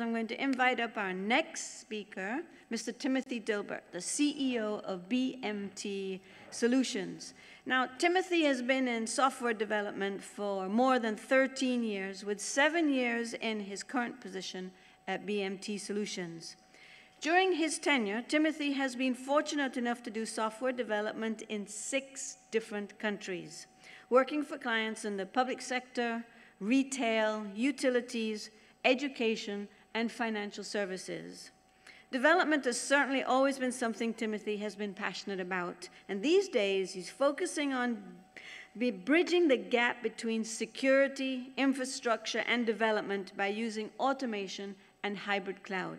I'm going to invite up our next speaker, Mr. Timothy Dilbert, the CEO of BMT Solutions. Now, Timothy has been in software development for more than 13 years, with seven years in his current position at BMT Solutions. During his tenure, Timothy has been fortunate enough to do software development in six different countries, working for clients in the public sector, retail, utilities, education, and financial services. Development has certainly always been something Timothy has been passionate about, and these days he's focusing on bridging the gap between security, infrastructure, and development by using automation and hybrid cloud.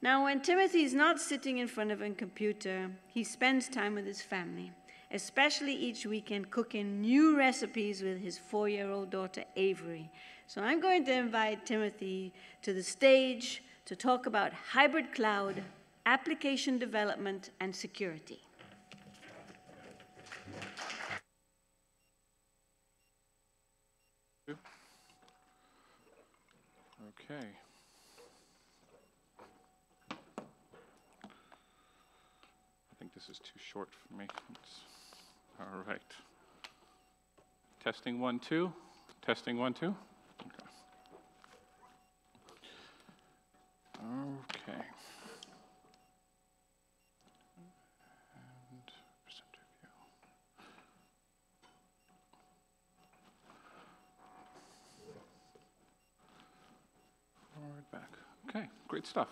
Now, when Timothy is not sitting in front of a computer, he spends time with his family, especially each weekend cooking new recipes with his four year old daughter, Avery. So I'm going to invite Timothy to the stage to talk about hybrid cloud, application development, and security. Okay. I think this is too short for me. It's, all right. Testing one, two. Testing one, two. Okay. And. Forward, back. Okay, great stuff.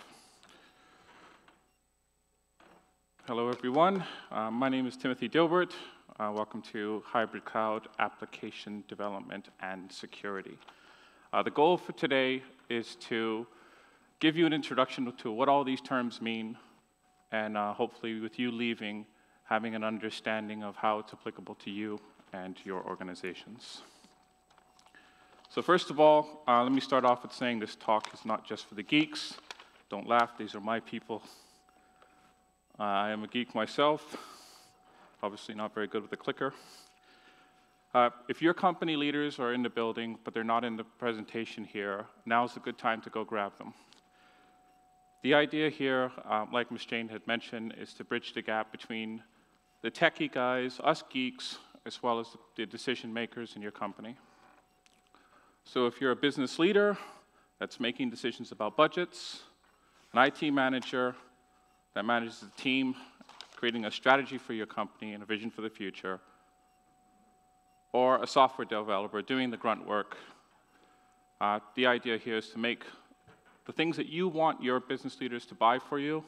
Hello, everyone. Uh, my name is Timothy Dilbert. Uh, welcome to Hybrid Cloud Application Development and Security. Uh, the goal for today is to give you an introduction to what all these terms mean, and uh, hopefully, with you leaving, having an understanding of how it's applicable to you and your organizations. So, first of all, uh, let me start off with saying this talk is not just for the geeks. Don't laugh, these are my people. Uh, I am a geek myself, obviously, not very good with the clicker. Uh, if your company leaders are in the building, but they're not in the presentation here, now's a good time to go grab them. The idea here, um, like Ms. Jane had mentioned, is to bridge the gap between the techie guys, us geeks, as well as the decision makers in your company. So if you're a business leader that's making decisions about budgets, an IT manager that manages the team, creating a strategy for your company and a vision for the future, or a software developer doing the grunt work, uh, the idea here is to make the things that you want your business leaders to buy for you,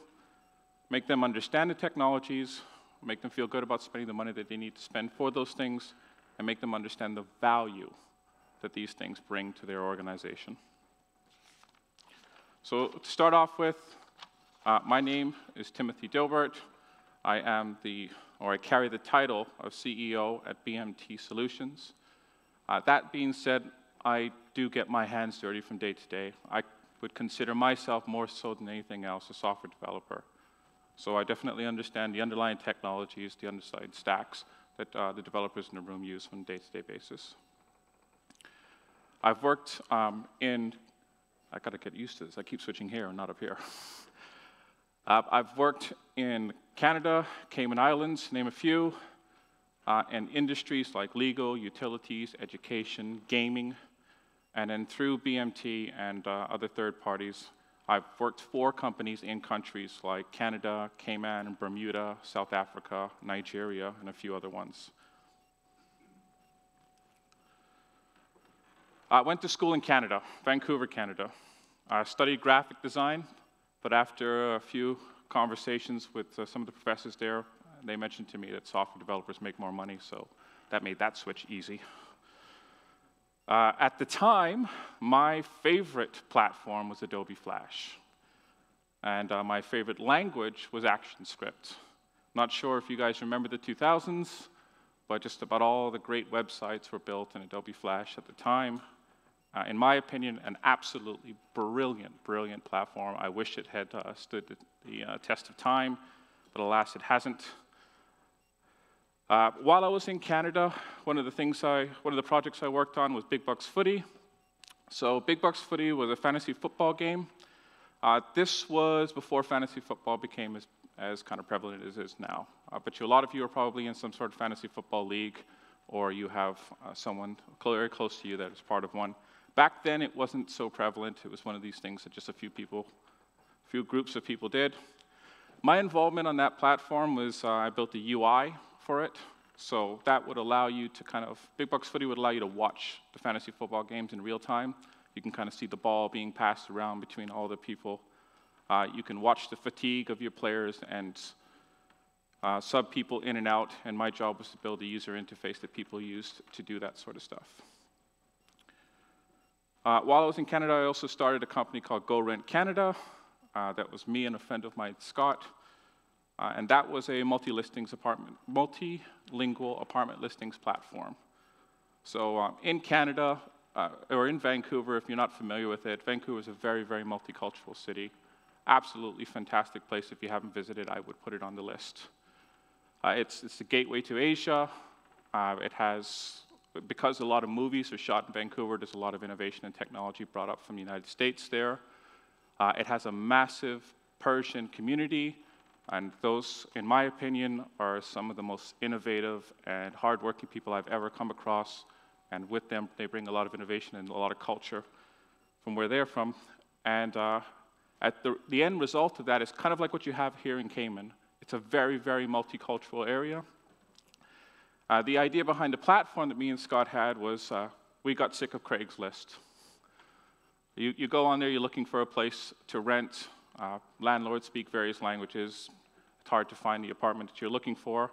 make them understand the technologies, make them feel good about spending the money that they need to spend for those things, and make them understand the value that these things bring to their organization. So, to start off with, uh, my name is Timothy Dilbert. I am the, or I carry the title of CEO at BMT Solutions. Uh, that being said, I do get my hands dirty from day to day. I would consider myself more so than anything else a software developer. So I definitely understand the underlying technologies, the underlying stacks that uh, the developers in the room use on a day-to-day basis. I've worked um, in, I gotta get used to this, I keep switching here and not up here. uh, I've worked in Canada, Cayman Islands, name a few, uh, and industries like legal, utilities, education, gaming, and then through BMT and uh, other third parties, I've worked for companies in countries like Canada, Cayman, Bermuda, South Africa, Nigeria, and a few other ones. I went to school in Canada, Vancouver, Canada. I studied graphic design, but after a few conversations with uh, some of the professors there, they mentioned to me that software developers make more money, so that made that switch easy. Uh, at the time, my favorite platform was Adobe Flash. And uh, my favorite language was ActionScript. Not sure if you guys remember the 2000s, but just about all the great websites were built in Adobe Flash at the time. Uh, in my opinion, an absolutely brilliant, brilliant platform. I wish it had uh, stood the, the uh, test of time, but alas, it hasn't. Uh, while I was in Canada, one of the things I, one of the projects I worked on was Big Bucks Footy. So Big Bucks Footy was a fantasy football game. Uh, this was before fantasy football became as, as kind of prevalent as it is now. Uh, but you, a lot of you are probably in some sort of fantasy football league, or you have uh, someone very close to you that is part of one. Back then, it wasn't so prevalent. It was one of these things that just a few people, a few groups of people did. My involvement on that platform was uh, I built the UI for it. So that would allow you to kind of, Big Bucks Footy would allow you to watch the fantasy football games in real time. You can kind of see the ball being passed around between all the people. Uh, you can watch the fatigue of your players and uh, sub people in and out, and my job was to build a user interface that people used to do that sort of stuff. Uh, while I was in Canada, I also started a company called Go Rent Canada. Uh, that was me and a friend of mine, Scott. Uh, and that was a multi-listings apartment, multilingual apartment listings platform. So um, in Canada, uh, or in Vancouver, if you're not familiar with it, Vancouver is a very, very multicultural city. Absolutely fantastic place. If you haven't visited, I would put it on the list. Uh, it's, it's the gateway to Asia. Uh, it has, because a lot of movies are shot in Vancouver, there's a lot of innovation and technology brought up from the United States there. Uh, it has a massive Persian community, and those, in my opinion, are some of the most innovative and hardworking people I've ever come across. And with them, they bring a lot of innovation and a lot of culture from where they're from. And uh, at the, the end result of that is kind of like what you have here in Cayman. It's a very, very multicultural area. Uh, the idea behind the platform that me and Scott had was uh, we got sick of Craigslist. You, you go on there, you're looking for a place to rent. Uh, landlords speak various languages. Hard to find the apartment that you're looking for.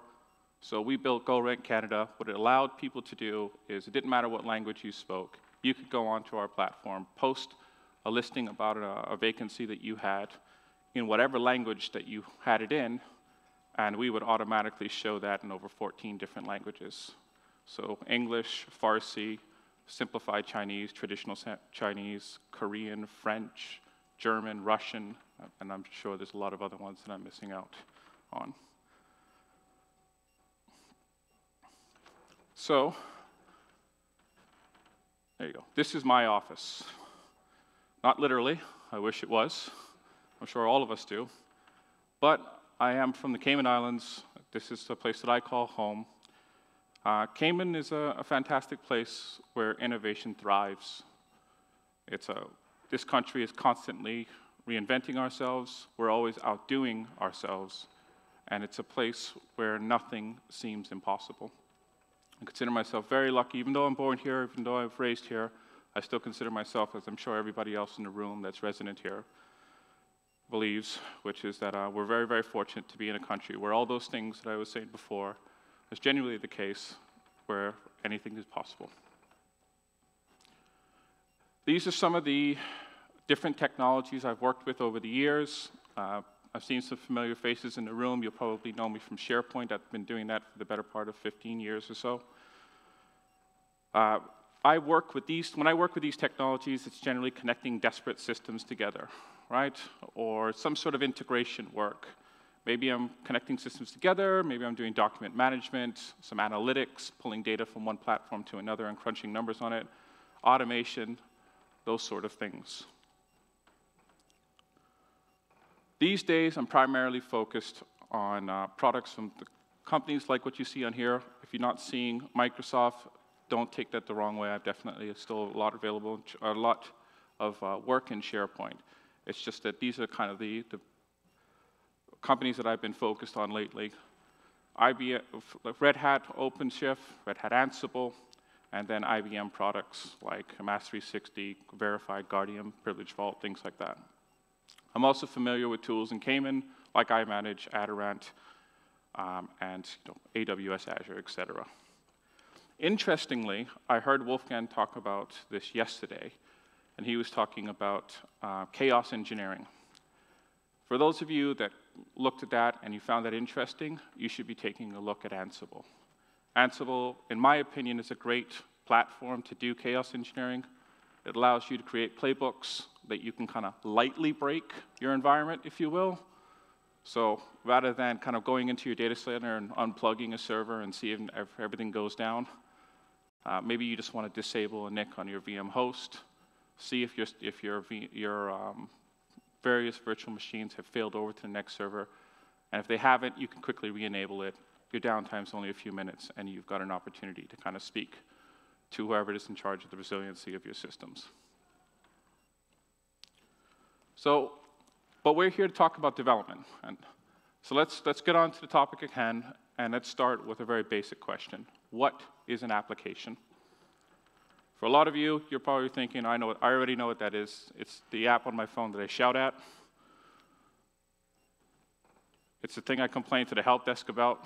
So we built Go Rent Canada. What it allowed people to do is it didn't matter what language you spoke. You could go onto our platform, post a listing about a, a vacancy that you had in whatever language that you had it in, and we would automatically show that in over 14 different languages. So English, Farsi, simplified Chinese, traditional Chinese, Korean, French, German, Russian, and I'm sure there's a lot of other ones that I'm missing out on. So, there you go. This is my office. Not literally, I wish it was. I'm sure all of us do. But I am from the Cayman Islands. This is the place that I call home. Uh, Cayman is a, a, fantastic place where innovation thrives. It's a, this country is constantly reinventing ourselves, we're always outdoing ourselves, and it's a place where nothing seems impossible. I consider myself very lucky, even though I'm born here, even though I've raised here, I still consider myself, as I'm sure everybody else in the room that's resident here believes, which is that uh, we're very, very fortunate to be in a country where all those things that I was saying before is genuinely the case where anything is possible. These are some of the different technologies I've worked with over the years. Uh, I've seen some familiar faces in the room. You'll probably know me from SharePoint. I've been doing that for the better part of 15 years or so. Uh, I work with these, when I work with these technologies, it's generally connecting disparate systems together, right? Or some sort of integration work. Maybe I'm connecting systems together, maybe I'm doing document management, some analytics, pulling data from one platform to another and crunching numbers on it, automation, those sort of things. These days, I'm primarily focused on uh, products from companies like what you see on here. If you're not seeing Microsoft, don't take that the wrong way. I've definitely still a lot available, a lot of uh, work in SharePoint. It's just that these are kind of the, the companies that I've been focused on lately. IBM, Red Hat OpenShift, Red Hat Ansible, and then IBM products like MaaS360, Verified, Guardium, Privilege Vault, things like that. I'm also familiar with tools in Cayman, like iManage, Aderant, um, and you know, AWS Azure, etc. Interestingly, I heard Wolfgang talk about this yesterday, and he was talking about uh, chaos engineering. For those of you that looked at that and you found that interesting, you should be taking a look at Ansible. Ansible, in my opinion, is a great platform to do chaos engineering. It allows you to create playbooks that you can kind of lightly break your environment, if you will. So rather than kind of going into your data center and unplugging a server and seeing if everything goes down, uh, maybe you just want to disable a NIC on your VM host see if your, if your, your um, various virtual machines have failed over to the next server. And if they haven't, you can quickly re-enable it. Your downtime's only a few minutes, and you've got an opportunity to kind of speak to whoever is in charge of the resiliency of your systems. So, but we're here to talk about development. And so let's, let's get on to the topic at hand, and let's start with a very basic question. What is an application? For a lot of you, you're probably thinking, I know, I already know what that is. It's the app on my phone that I shout at. It's the thing I complain to the help desk about.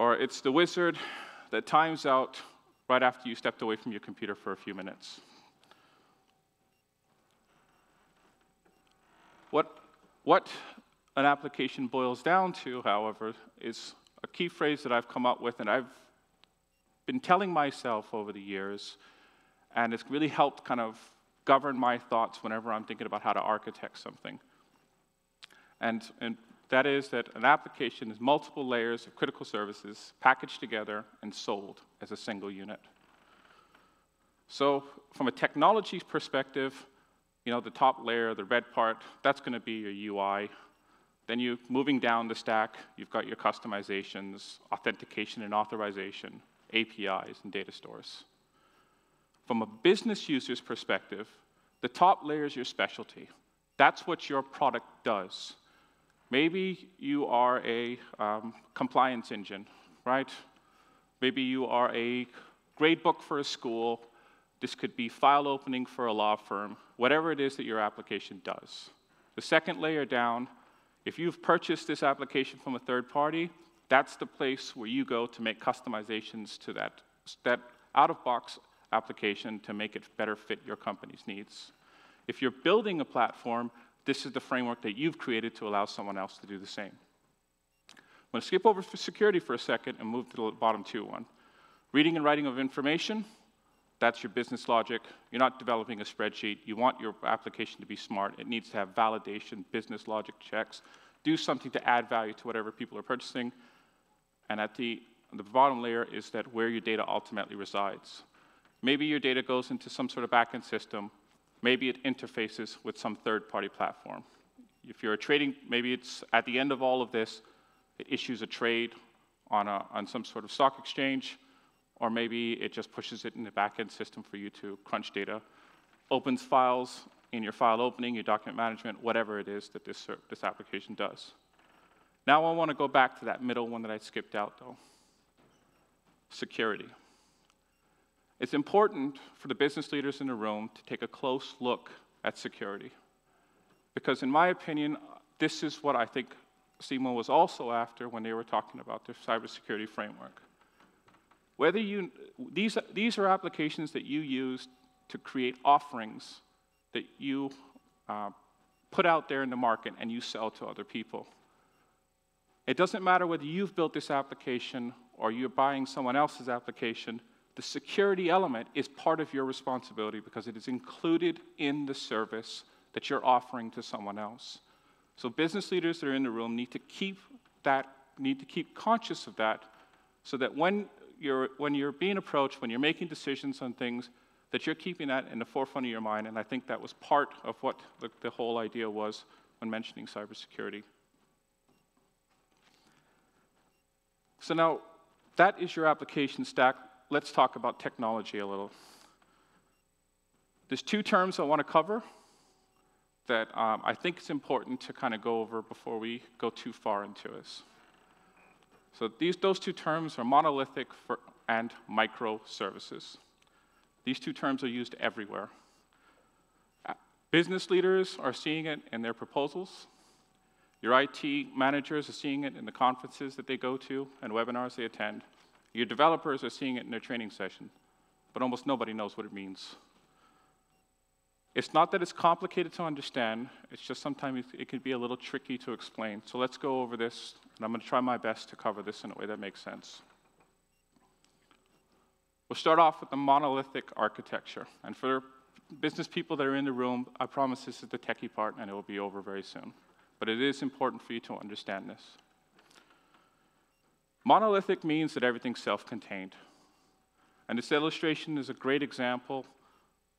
Or it's the wizard that times out right after you stepped away from your computer for a few minutes. What, what an application boils down to, however, is a key phrase that I've come up with and I've been telling myself over the years, and it's really helped kind of govern my thoughts whenever I'm thinking about how to architect something. And, and that is that an application is multiple layers of critical services packaged together and sold as a single unit. So, from a technology perspective, you know, the top layer, the red part, that's going to be your UI. Then you moving down the stack, you've got your customizations, authentication and authorization, APIs, and data stores. From a business user's perspective, the top layer is your specialty. That's what your product does. Maybe you are a um, compliance engine, right? Maybe you are a gradebook for a school. This could be file opening for a law firm, whatever it is that your application does. The second layer down, if you've purchased this application from a third party, that's the place where you go to make customizations to that, that out of box application to make it better fit your company's needs. If you're building a platform, this is the framework that you've created to allow someone else to do the same. I'm going to skip over for security for a second and move to the bottom two one. Reading and writing of information, that's your business logic. You're not developing a spreadsheet. You want your application to be smart. It needs to have validation, business logic checks, do something to add value to whatever people are purchasing. And at the, the bottom layer is that where your data ultimately resides. Maybe your data goes into some sort of backend system. Maybe it interfaces with some third-party platform. If you're a trading, maybe it's at the end of all of this, it issues a trade on, a, on some sort of stock exchange, or maybe it just pushes it in the backend system for you to crunch data, opens files in your file opening, your document management, whatever it is that this, this application does. Now I want to go back to that middle one that I skipped out, though security. It's important for the business leaders in the room to take a close look at security. Because, in my opinion, this is what I think CIMA was also after when they were talking about their cybersecurity framework. Whether you, these, these are applications that you use to create offerings that you uh, put out there in the market and you sell to other people. It doesn't matter whether you've built this application or you're buying someone else's application, the security element is part of your responsibility because it is included in the service that you're offering to someone else. So business leaders that are in the room need to keep that, need to keep conscious of that so that when you're, when you're being approached, when you're making decisions on things, that you're keeping that in the forefront of your mind. And I think that was part of what the, the whole idea was when mentioning cybersecurity. So now, that is your application stack. Let's talk about technology a little. There's two terms I want to cover that um, I think it's important to kind of go over before we go too far into this. So these, those two terms are monolithic for, and microservices. These two terms are used everywhere. Uh, business leaders are seeing it in their proposals. Your IT managers are seeing it in the conferences that they go to and webinars they attend. Your developers are seeing it in their training session, but almost nobody knows what it means. It's not that it's complicated to understand, it's just sometimes it can be a little tricky to explain. So let's go over this, and I'm going to try my best to cover this in a way that makes sense. We'll start off with the monolithic architecture. And for business people that are in the room, I promise this is the techie part, and it will be over very soon. But it is important for you to understand this. Monolithic means that everything's self contained. And this illustration is a great example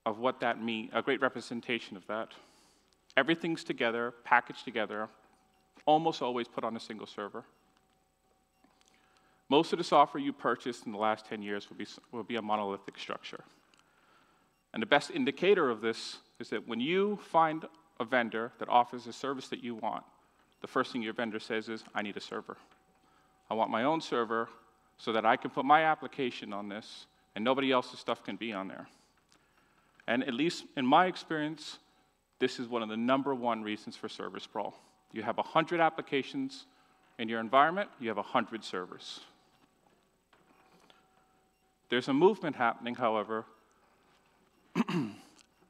of what that means, a great representation of that. Everything's together, packaged together, almost always put on a single server. Most of the software you purchased in the last 10 years will be, will be a monolithic structure. And the best indicator of this is that when you find a vendor that offers a service that you want, the first thing your vendor says is, I need a server. I want my own server so that I can put my application on this and nobody else's stuff can be on there. And at least in my experience, this is one of the number one reasons for server sprawl. You have 100 applications in your environment, you have 100 servers. There's a movement happening, however,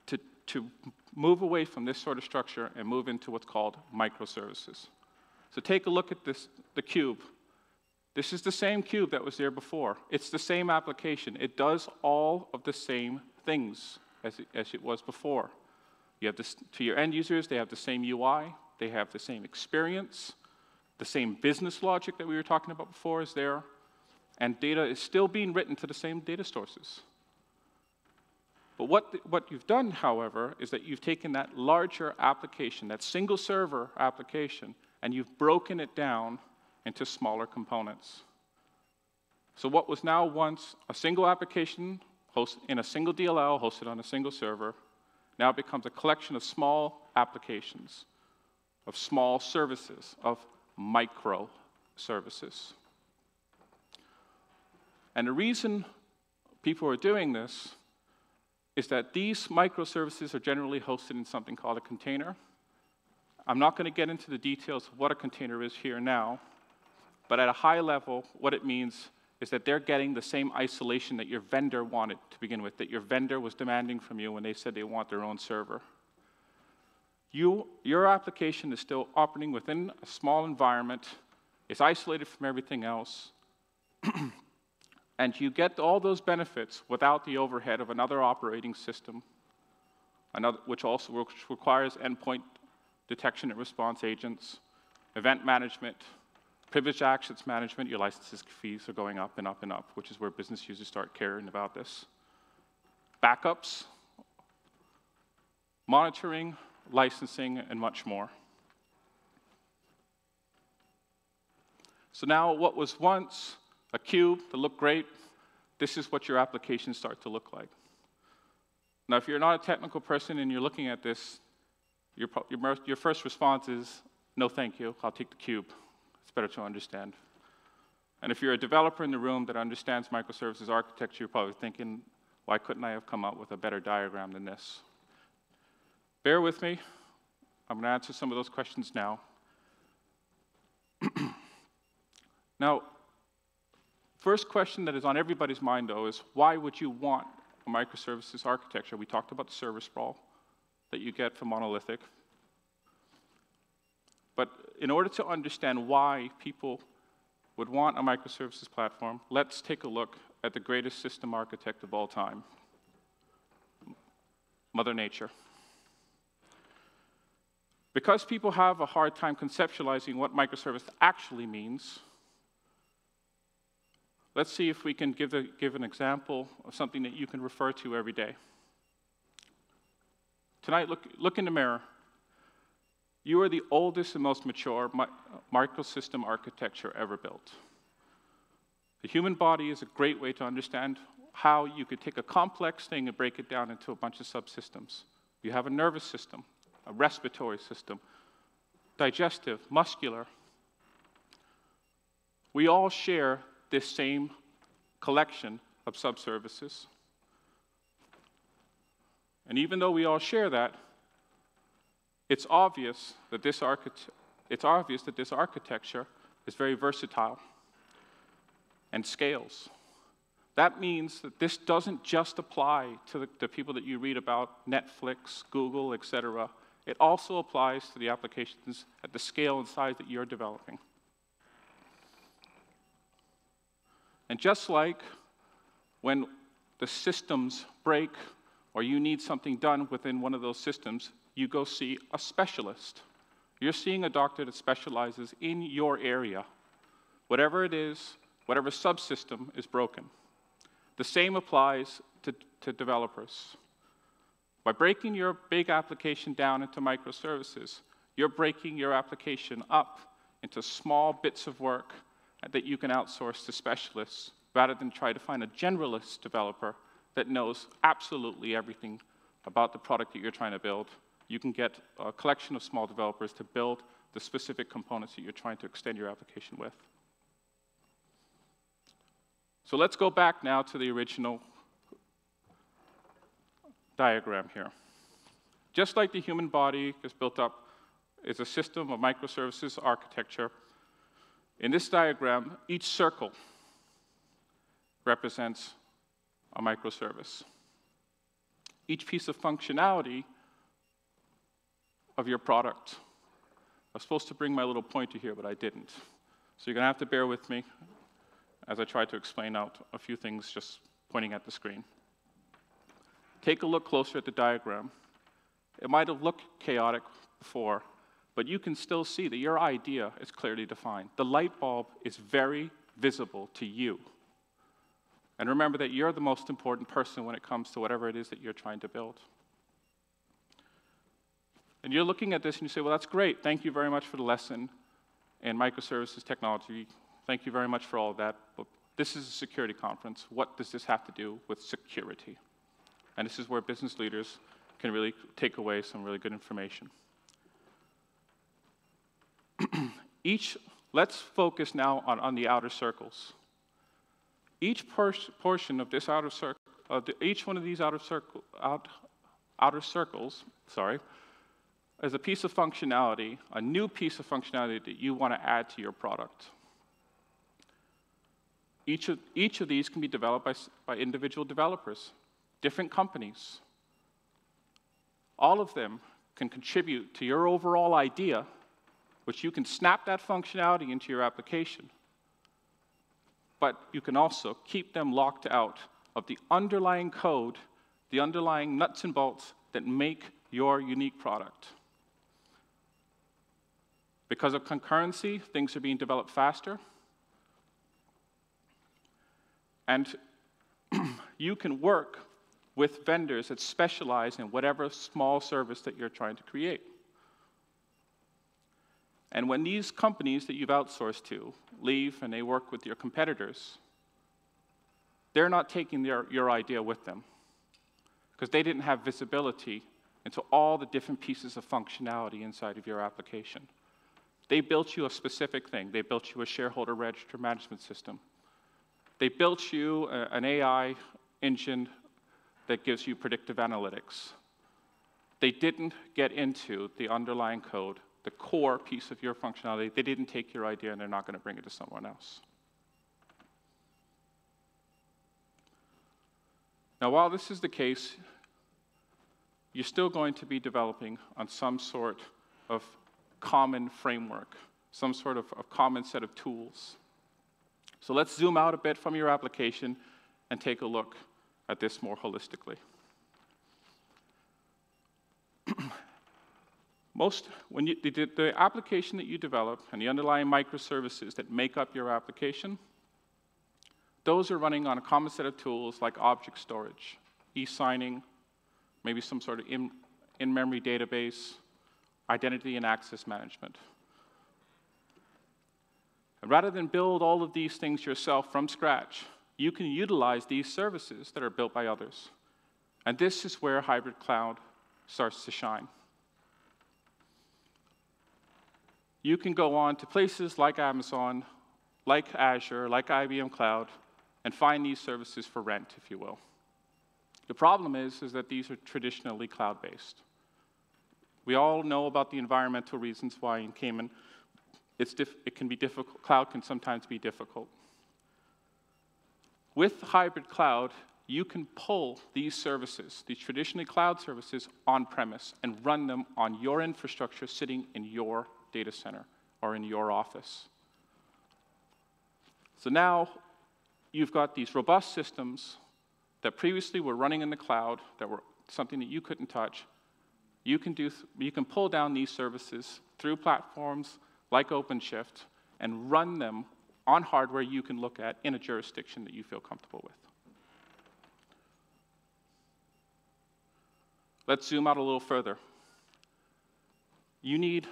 to, to move away from this sort of structure and move into what's called microservices. So take a look at this, the cube. This is the same cube that was there before. It's the same application. It does all of the same things as it, as it was before. You have this, to your end users, they have the same UI, they have the same experience, the same business logic that we were talking about before is there, and data is still being written to the same data sources. But what, what you've done, however, is that you've taken that larger application, that single server application, and you've broken it down into smaller components. So, what was now once a single application host, in a single DLL hosted on a single server now becomes a collection of small applications, of small services, of micro services. And the reason people are doing this is that these microservices are generally hosted in something called a container. I'm not going to get into the details of what a container is here now, but at a high level, what it means is that they're getting the same isolation that your vendor wanted to begin with, that your vendor was demanding from you when they said they want their own server. You, your application is still operating within a small environment, it's isolated from everything else, and you get all those benefits without the overhead of another operating system, another, which also requires endpoint detection and response agents, event management, Privileged access management, your licenses fees are going up and up and up, which is where business users start caring about this. Backups, monitoring, licensing, and much more. So now what was once a cube that looked great, this is what your applications start to look like. Now, if you're not a technical person and you're looking at this, your, your, your first response is, no thank you, I'll take the cube. It's better to understand. And if you're a developer in the room that understands microservices architecture, you're probably thinking, why couldn't I have come up with a better diagram than this? Bear with me. I'm going to answer some of those questions now. now, first question that is on everybody's mind, though, is why would you want a microservices architecture? We talked about the server sprawl that you get from monolithic. But in order to understand why people would want a microservices platform, let's take a look at the greatest system architect of all time, Mother Nature. Because people have a hard time conceptualizing what microservice actually means, let's see if we can give, a, give an example of something that you can refer to every day. Tonight, look, look in the mirror. You are the oldest and most mature microsystem architecture ever built. The human body is a great way to understand how you could take a complex thing and break it down into a bunch of subsystems. You have a nervous system, a respiratory system, digestive, muscular. We all share this same collection of subservices. And even though we all share that, it's obvious that this, it's obvious that this architecture is very versatile and scales. That means that this doesn't just apply to the, the people that you read about, Netflix, Google, etc. It also applies to the applications at the scale and size that you're developing. And just like when the systems break or you need something done within one of those systems, you go see a specialist. You're seeing a doctor that specializes in your area, whatever it is, whatever subsystem is broken. The same applies to, to developers. By breaking your big application down into microservices, you're breaking your application up into small bits of work that you can outsource to specialists rather than try to find a generalist developer that knows absolutely everything about the product that you're trying to build. You can get a collection of small developers to build the specific components that you're trying to extend your application with. So let's go back now to the original diagram here. Just like the human body is built up is a system of microservices architecture, in this diagram, each circle represents a microservice. Each piece of functionality of your product. I was supposed to bring my little pointer here, but I didn't. So you're going to have to bear with me as I try to explain out a few things just pointing at the screen. Take a look closer at the diagram. It might have looked chaotic before, but you can still see that your idea is clearly defined. The light bulb is very visible to you. And remember that you're the most important person when it comes to whatever it is that you're trying to build. And you're looking at this and you say, well, that's great. Thank you very much for the lesson in microservices technology. Thank you very much for all of that. But this is a security conference. What does this have to do with security? And this is where business leaders can really take away some really good information. Each, let's focus now on, on the outer circles. Each portion of this outer circle, uh, each one of these outer, circle, out, outer circles, sorry, is a piece of functionality, a new piece of functionality that you want to add to your product. Each of, each of these can be developed by, by individual developers, different companies. All of them can contribute to your overall idea, which you can snap that functionality into your application. But you can also keep them locked out of the underlying code, the underlying nuts and bolts that make your unique product. Because of concurrency, things are being developed faster. And you can work with vendors that specialize in whatever small service that you're trying to create. And when these companies that you've outsourced to leave and they work with your competitors, they're not taking their, your idea with them because they didn't have visibility into all the different pieces of functionality inside of your application. They built you a specific thing. They built you a shareholder register management system. They built you a, an AI engine that gives you predictive analytics. They didn't get into the underlying code, the core piece of your functionality. They didn't take your idea and they're not going to bring it to someone else. Now, while this is the case, you're still going to be developing on some sort of common framework, some sort of, of common set of tools. So let's zoom out a bit from your application and take a look at this more holistically. Most, when you, the, the application that you develop and the underlying microservices that make up your application, those are running on a common set of tools like object storage, e-signing, maybe some sort of in, in-memory database, identity and access management. And rather than build all of these things yourself from scratch, you can utilize these services that are built by others. And this is where hybrid cloud starts to shine. You can go on to places like Amazon, like Azure, like IBM Cloud, and find these services for rent, if you will. The problem is, is that these are traditionally cloud-based. We all know about the environmental reasons why in Cayman it's it can be difficult, cloud can sometimes be difficult. With hybrid cloud, you can pull these services, these traditionally cloud services, on premise and run them on your infrastructure sitting in your data center or in your office. So now you've got these robust systems that previously were running in the cloud, that were something that you couldn't touch you can, do, you can pull down these services through platforms like OpenShift and run them on hardware you can look at in a jurisdiction that you feel comfortable with. Let's zoom out a little further. You need,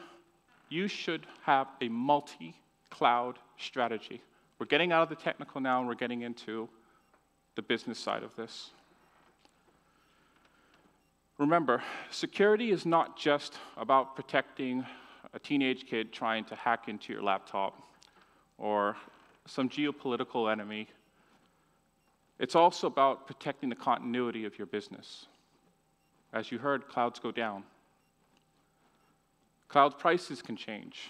you should have a multi cloud strategy. We're getting out of the technical now and we're getting into the business side of this. Remember, security is not just about protecting a teenage kid trying to hack into your laptop or some geopolitical enemy. It's also about protecting the continuity of your business. As you heard, clouds go down. Cloud prices can change.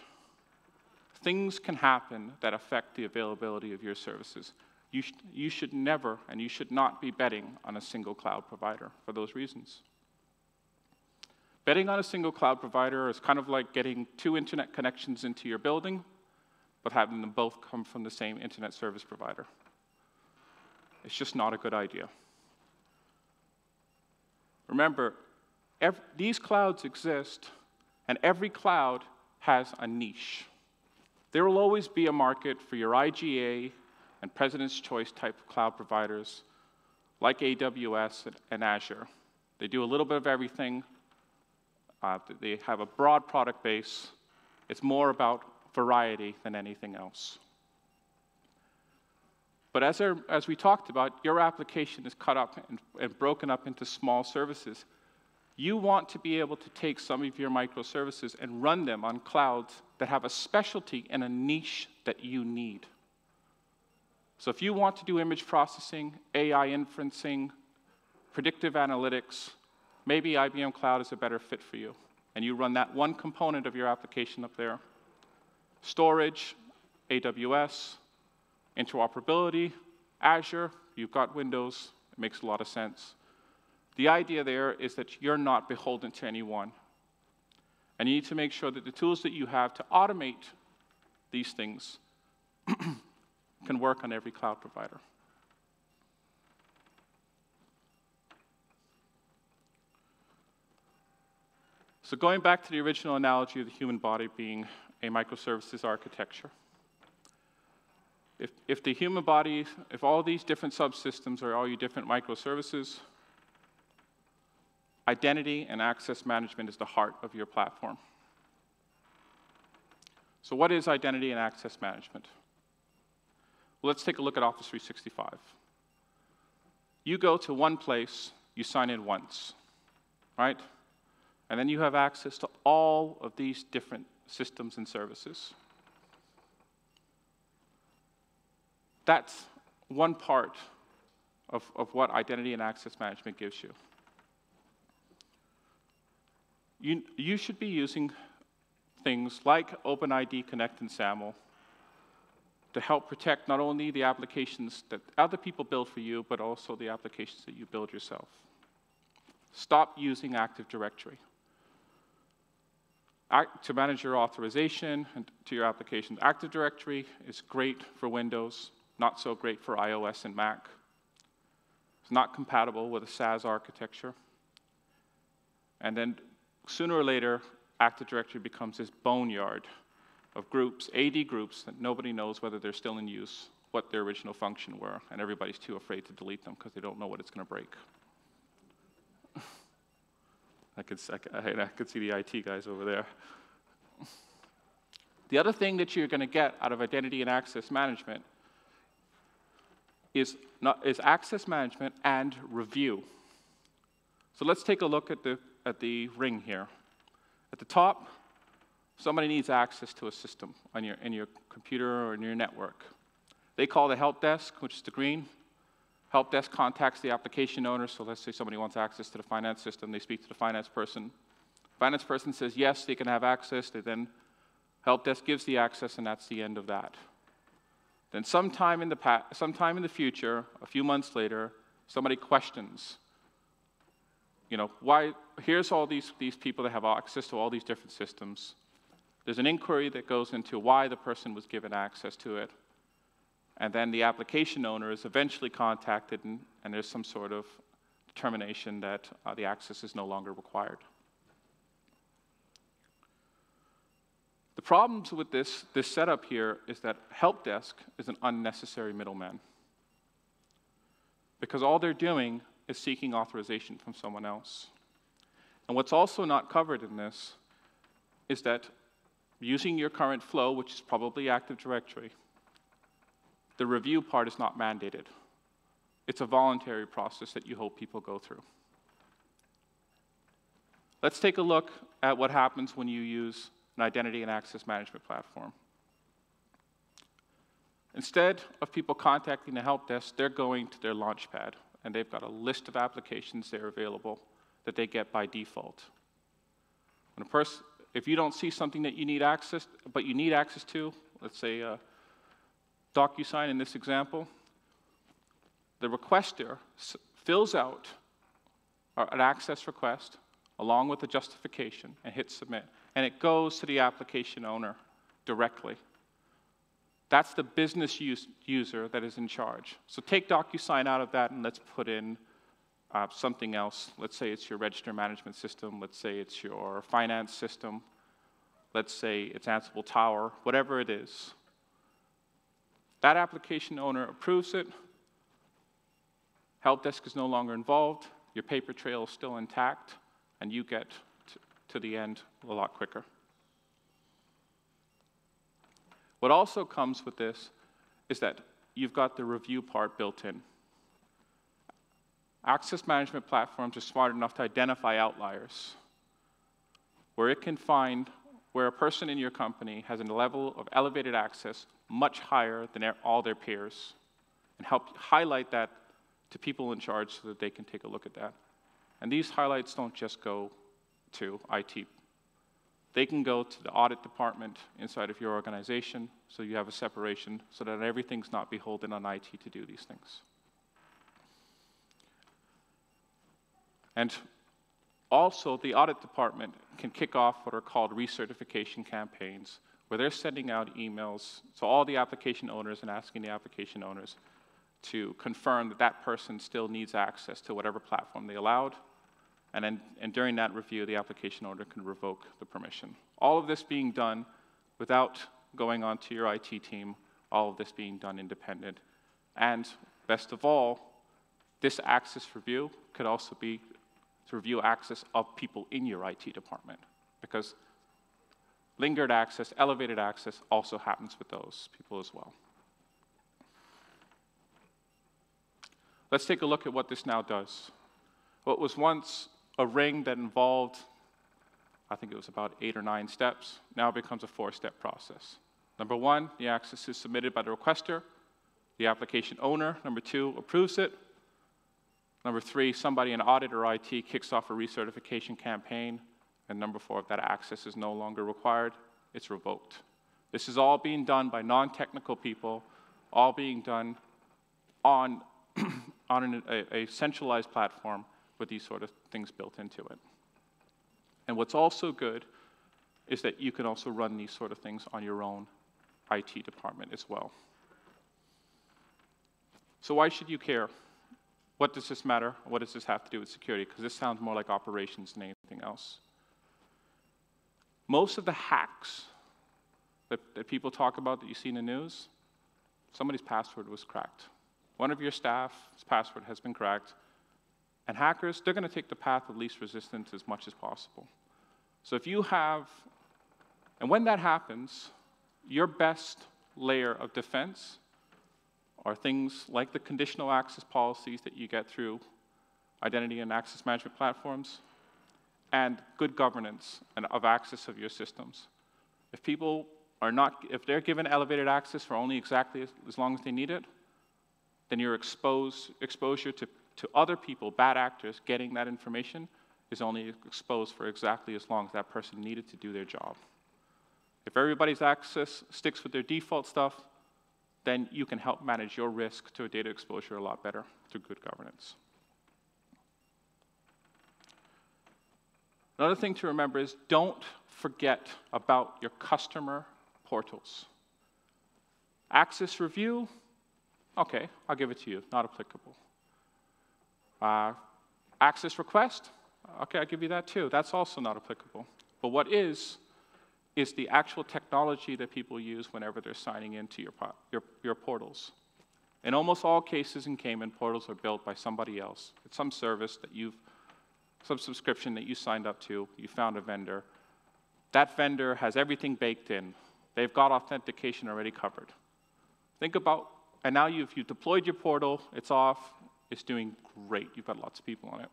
Things can happen that affect the availability of your services. You, sh- you should never and you should not be betting on a single cloud provider for those reasons. Betting on a single cloud provider is kind of like getting two internet connections into your building, but having them both come from the same internet service provider. It's just not a good idea. Remember, every, these clouds exist, and every cloud has a niche. There will always be a market for your IGA and President's Choice type cloud providers like AWS and Azure. They do a little bit of everything, uh, they have a broad product base. It's more about variety than anything else. But as, our, as we talked about, your application is cut up and, and broken up into small services. You want to be able to take some of your microservices and run them on clouds that have a specialty and a niche that you need. So if you want to do image processing, AI inferencing, predictive analytics, maybe IBM Cloud is a better fit for you. And you run that one component of your application up there. Storage, AWS, interoperability, Azure, you've got Windows, it makes a lot of sense. The idea there is that you're not beholden to anyone. And you need to make sure that the tools that you have to automate these things can work on every cloud provider. So, going back to the original analogy of the human body being a microservices architecture, if, if the human body, if all these different subsystems are all your different microservices, identity and access management is the heart of your platform. So, what is identity and access management? Well, let's take a look at Office 365. You go to one place, you sign in once, right? And then you have access to all of these different systems and services. That's one part of, of what identity and access management gives you. You, you should be using things like OpenID Connect and SAML to help protect not only the applications that other people build for you, but also the applications that you build yourself. Stop using Active Directory to manage your authorization and to your applications. Active Directory is great for Windows, not so great for iOS and Mac. It's not compatible with a SaaS architecture. And then sooner or later, Active Directory becomes this boneyard of groups, AD groups, that nobody knows whether they're still in use, what their original function were, and everybody's too afraid to delete them because they don't know what it's going to break. I could, I, I could see the IT guys over there. The other thing that you're going to get out of identity and access management is, not, is access management and review. So let's take a look at the, at the ring here. At the top, somebody needs access to a system on your, in your computer or in your network. They call the help desk, which is the green. Help desk contacts the application owner. So let's say somebody wants access to the finance system. They speak to the finance person. Finance person says yes, they can have access. They then help desk gives the access, and that's the end of that. Then sometime in the past, sometime in the future, a few months later, somebody questions. You know, why? Here's all these, these people that have access to all these different systems. There's an inquiry that goes into why the person was given access to it. And then the application owner is eventually contacted, and, and there's some sort of determination that uh, the access is no longer required. The problems with this, this setup here is that help desk is an unnecessary middleman. Because all they're doing is seeking authorization from someone else. And what's also not covered in this is that using your current flow, which is probably Active Directory, the review part is not mandated. It's a voluntary process that you hope people go through. Let's take a look at what happens when you use an identity and access management platform. Instead of people contacting the help desk, they're going to their launchpad, and they've got a list of applications that are available that they get by default. When a person, if you don't see something that you need access, but you need access to, let's say uh, DocuSign in this example, the requester fills out an access request along with the justification and hits submit, and it goes to the application owner directly. That's the business use, user that is in charge. So take DocuSign out of that and let's put in uh, something else. Let's say it's your register management system. Let's say it's your finance system. Let's say it's Ansible Tower, whatever it is. That application owner approves it. Help desk is no longer involved. Your paper trail is still intact, and you get to the end a lot quicker. What also comes with this is that you've got the review part built in. Access management platforms are smart enough to identify outliers where it can find where a person in your company has a level of elevated access much higher than all their peers and help highlight that to people in charge so that they can take a look at that. And these highlights don't just go to IT. They can go to the audit department inside of your organization so you have a separation so that everything's not beholden on IT to do these things. And also, the audit department can kick off what are called recertification campaigns, where they're sending out emails to all the application owners and asking the application owners to confirm that that person still needs access to whatever platform they allowed. And, then, and during that review, the application owner can revoke the permission. All of this being done without going on to your IT team, all of this being done independent. And best of all, this access review could also be to review access of people in your IT department because lingered access, elevated access also happens with those people as well. Let's take a look at what this now does. What was once a ring that involved, I think it was about eight or nine steps, now becomes a four step process. Number one, the access is submitted by the requester, the application owner. Number two, approves it. Number three, somebody in audit or IT kicks off a recertification campaign. And number four, if that access is no longer required, it's revoked. This is all being done by non technical people, all being done on, on an, a, a centralized platform with these sort of things built into it. And what's also good is that you can also run these sort of things on your own IT department as well. So, why should you care? What does this matter? What does this have to do with security? Because this sounds more like operations than anything else. Most of the hacks that, that people talk about that you see in the news, somebody's password was cracked. One of your staff's password has been cracked. And hackers, they're going to take the path of least resistance as much as possible. So if you have, and when that happens, your best layer of defense are things like the conditional access policies that you get through identity and access management platforms, and good governance and of access of your systems. If people are not, if they're given elevated access for only exactly as, as long as they need it, then your expose, exposure to, to other people, bad actors, getting that information is only exposed for exactly as long as that person needed to do their job. If everybody's access sticks with their default stuff, then you can help manage your risk to a data exposure a lot better through good governance. Another thing to remember is don't forget about your customer portals. Access review, okay, I'll give it to you, not applicable. Uh, access request, okay, I'll give you that too. That's also not applicable. But what is, is the actual technology that people use whenever they're signing into your, your, your portals. In almost all cases in Cayman, portals are built by somebody else. It's some service that you've some subscription that you signed up to, you found a vendor. That vendor has everything baked in. They've got authentication already covered. Think about, and now you've, you've deployed your portal, it's off, it's doing great. You've got lots of people on it.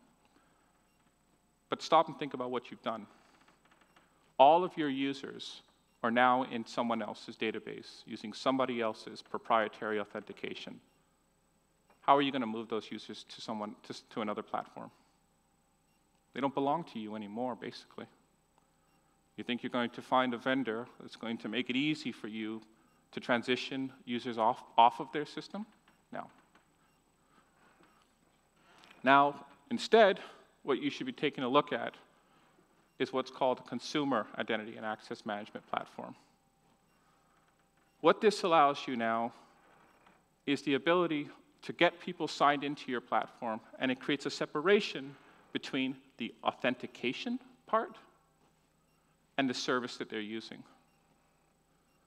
But stop and think about what you've done. All of your users are now in someone else's database using somebody else's proprietary authentication. How are you going to move those users to someone to, to another platform? They don't belong to you anymore, basically. You think you're going to find a vendor that's going to make it easy for you to transition users off, off of their system? No. Now, instead, what you should be taking a look at is what's called a consumer identity and access management platform. What this allows you now is the ability to get people signed into your platform, and it creates a separation between the authentication part and the service that they're using.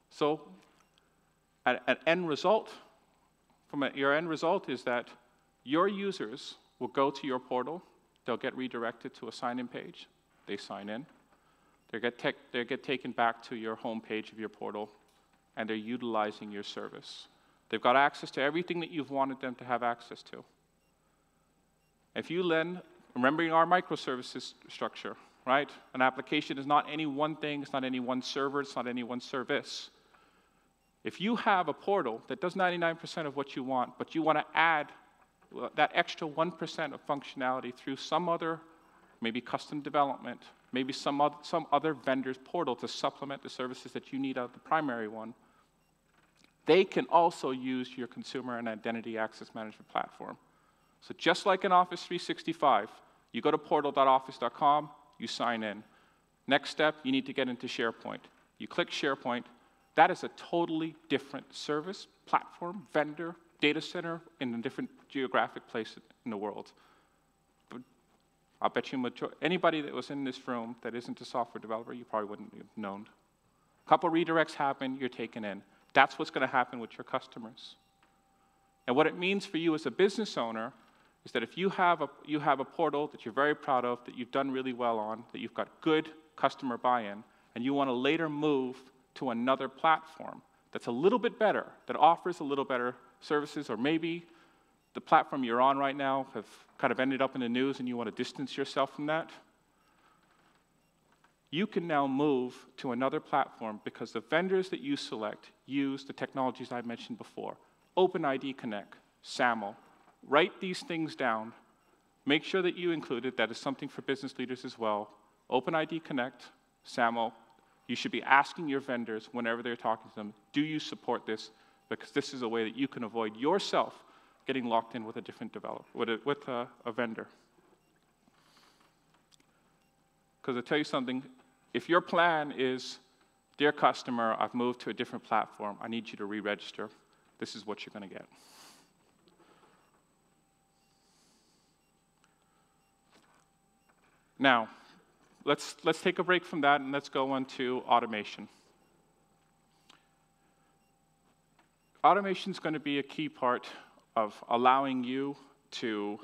So, an end result, from a, your end result is that your users will go to your portal, they'll get redirected to a sign in page, they sign in, they get, they get taken back to your home page of your portal, and they're utilizing your service. They've got access to everything that you've wanted them to have access to. If you then, remembering our microservices structure, right? An application is not any one thing, it's not any one server, it's not any one service. If you have a portal that does 99% of what you want, but you want to add uh, that extra 1% of functionality through some other, maybe custom development, maybe some other, some other vendor's portal to supplement the services that you need out of the primary one, they can also use your consumer and identity access management platform. So just like in Office 365, you go to portal.office.com, you sign in. Next step, you need to get into SharePoint. You click SharePoint. That is a totally different service, platform, vendor, data center in a different geographic place in the world. But I'll bet you anybody that was in this room that isn't a software developer, you probably wouldn't have known. A couple redirects happen, you're taken in. That's what's going to happen with your customers. And what it means for you as a business owner is that if you have, a, you have a portal that you're very proud of, that you've done really well on, that you've got good customer buy in, and you want to later move to another platform that's a little bit better, that offers a little better services, or maybe the platform you're on right now have kind of ended up in the news and you want to distance yourself from that, you can now move to another platform because the vendors that you select use the technologies I mentioned before OpenID Connect, SAML. Write these things down. Make sure that you include it. That is something for business leaders as well. OpenID Connect, SAML. You should be asking your vendors whenever they're talking to them, do you support this? Because this is a way that you can avoid yourself getting locked in with a different developer, with a, with a, a vendor. Because I tell you something, if your plan is, dear customer, I've moved to a different platform, I need you to re register, this is what you're going to get. Now, let's, let's take a break from that and let's go on to automation. Automation is going to be a key part of allowing you to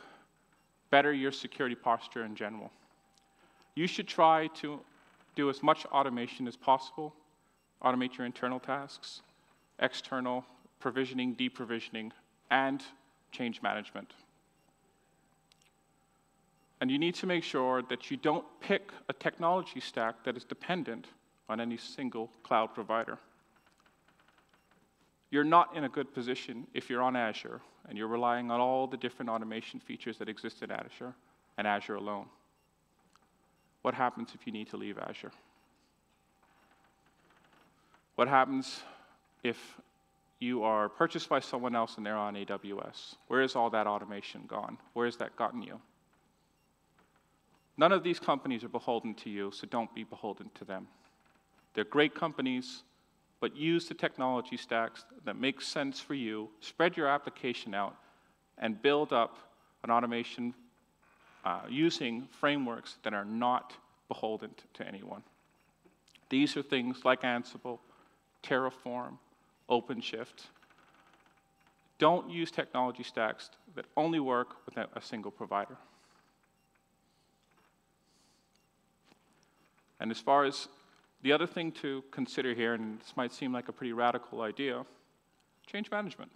better your security posture in general. You should try to do as much automation as possible, automate your internal tasks, external provisioning, deprovisioning, and change management. And you need to make sure that you don't pick a technology stack that is dependent on any single cloud provider. You're not in a good position if you're on Azure and you're relying on all the different automation features that exist in Azure and Azure alone. What happens if you need to leave Azure? What happens if you are purchased by someone else and they're on AWS? Where is all that automation gone? Where has that gotten you? None of these companies are beholden to you, so don't be beholden to them. They're great companies, but use the technology stacks that make sense for you, spread your application out, and build up an automation uh, using frameworks that are not beholden to anyone. These are things like Ansible, Terraform, OpenShift. Don't use technology stacks that only work with a single provider. And as far as the other thing to consider here, and this might seem like a pretty radical idea, change management.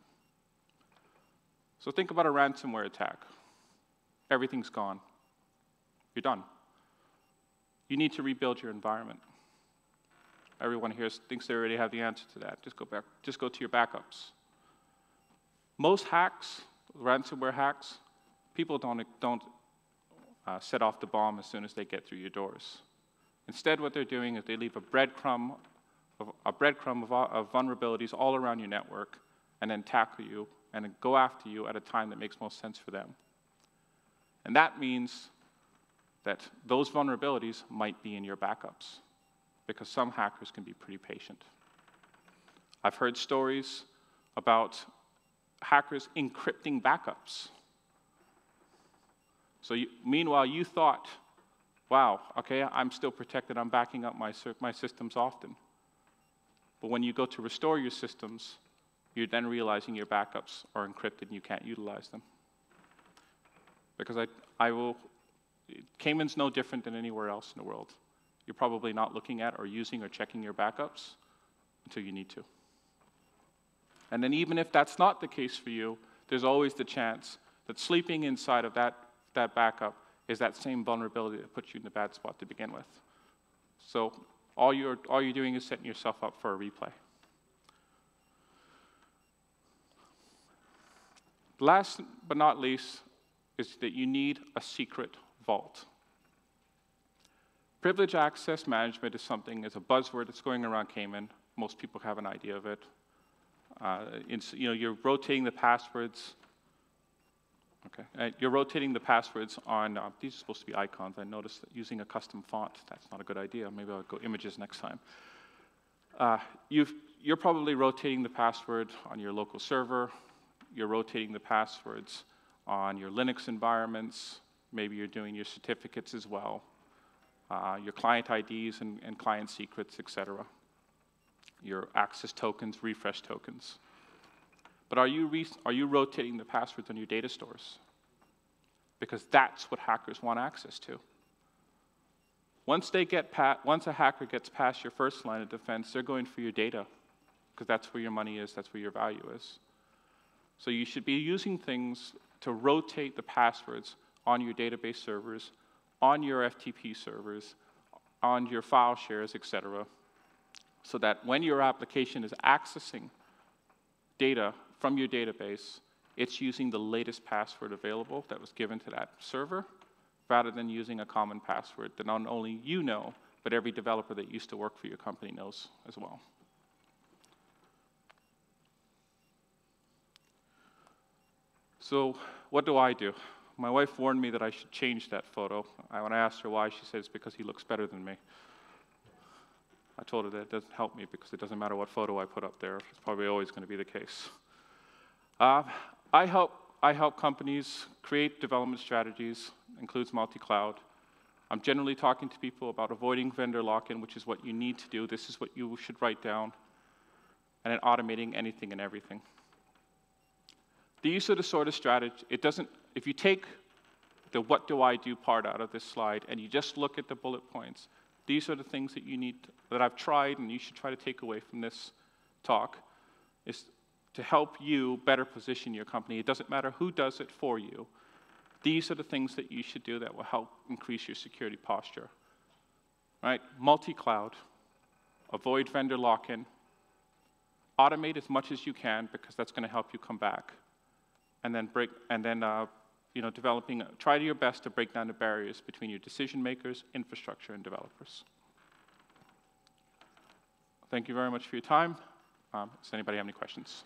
So think about a ransomware attack. Everything's gone. You're done. You need to rebuild your environment. Everyone here thinks they already have the answer to that. Just go back, just go to your backups. Most hacks, ransomware hacks, people don't, don't uh, set off the bomb as soon as they get through your doors. Instead, what they're doing is they leave a breadcrumb of, a breadcrumb of, of vulnerabilities all around your network and then tackle you and go after you at a time that makes most sense for them. And that means that those vulnerabilities might be in your backups because some hackers can be pretty patient. I've heard stories about hackers encrypting backups. So you, meanwhile, you thought, wow, okay, I'm still protected, I'm backing up my, my systems often. But when you go to restore your systems, you're then realizing your backups are encrypted and you can't utilize them. Because I, I will, Cayman's no different than anywhere else in the world. You're probably not looking at or using or checking your backups until you need to. And then, even if that's not the case for you, there's always the chance that sleeping inside of that, that backup is that same vulnerability that puts you in the bad spot to begin with. So, all you're, all you're doing is setting yourself up for a replay. Last but not least is that you need a secret vault. Privilege access management is something, it's a buzzword that's going around Cayman. Most people have an idea of it. Uh, you know, you're rotating the passwords. Okay, uh, you're rotating the passwords on, uh, these are supposed to be icons. I noticed that using a custom font, that's not a good idea. Maybe I'll go images next time. Uh, you're probably rotating the password on your local server. You're rotating the passwords on your Linux environments. Maybe you're doing your certificates as well, uh, your client IDs and, and client secrets, etc your access tokens, refresh tokens. But are you, are you rotating the passwords on your data stores? Because that's what hackers want access to. Once, they get once a hacker gets past your first line of defense, they're going for your data, because that's where your money is, that's where your value is. So you should be using things to rotate the passwords on your database servers, on your FTP servers, on your file shares, etc so that when your application is accessing data from your database, it's using the latest password available that was given to that server rather than using a common password that not only you know, but every developer that used to work for your company knows as well. So, what do I do? My wife warned me that I should change that photo. When I asked her why, she says, because he looks better than me. I told her that it doesn't help me because it doesn't matter what photo I put up there. It's probably always going to be the case. Uh, I, help, I help companies create development strategies, includes multi-cloud. I'm generally talking to people about avoiding vendor lock-in, which is what you need to do. This is what you should write down. And then automating anything and everything. These are the sort of strategy, it doesn't, if you take the what do I do part out of this slide and you just look at the bullet points, these are the things that you need, that I've tried and you should try to take away from this talk, is to help you better position your company. It doesn't matter who does it for you. These are the things that you should do that will help increase your security posture. Right? Multi-cloud, avoid vendor lock-in, automate as much as you can because that's going to help you come back, and then break, and then uh, you know, developing, try to your best to break down the barriers between your decision makers, infrastructure, and developers. Thank you very much for your time. Um, does anybody have any questions?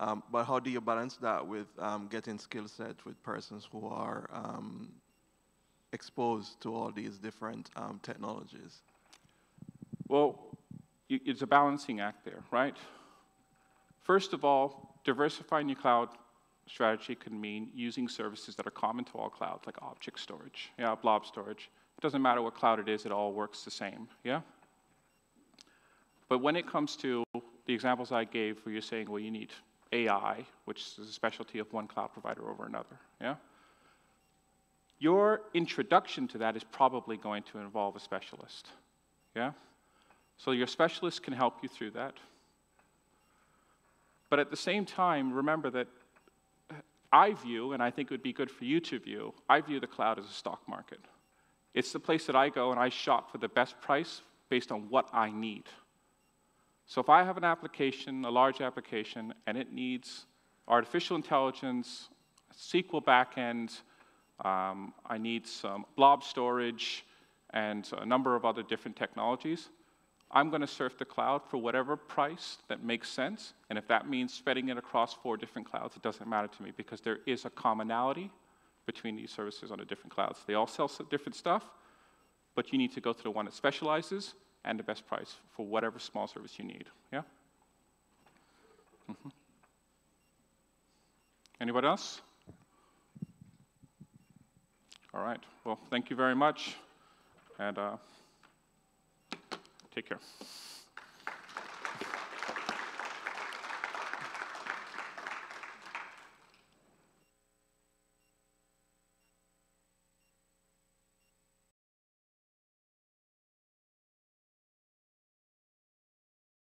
um, but how do you balance that with um, getting skill sets with persons who are um, exposed to all these different um, technologies? Well, it's a balancing act there, right? First of all, diversifying your cloud strategy can mean using services that are common to all clouds, like object storage, yeah, blob storage. It doesn't matter what cloud it is, it all works the same, yeah? But when it comes to the examples I gave where you're saying, well, you need AI, which is a specialty of one cloud provider over another, yeah? Your introduction to that is probably going to involve a specialist, yeah? So your specialist can help you through that. But at the same time, remember that I view, and I think it would be good for you to view, I view the cloud as a stock market. It's the place that I go and I shop for the best price based on what I need. So if I have an application, a large application, and it needs artificial intelligence, SQL backend, um, I need some blob storage, and a number of other different technologies, I'm going to surf the cloud for whatever price that makes sense. And if that means spreading it across four different clouds, it doesn't matter to me because there is a commonality between these services on the different clouds. They all sell different stuff, but you need to go to the one that specializes and the best price for whatever small service you need. Yeah? Mhm. Anybody else? All right. Well, thank you very much. And uh, take care.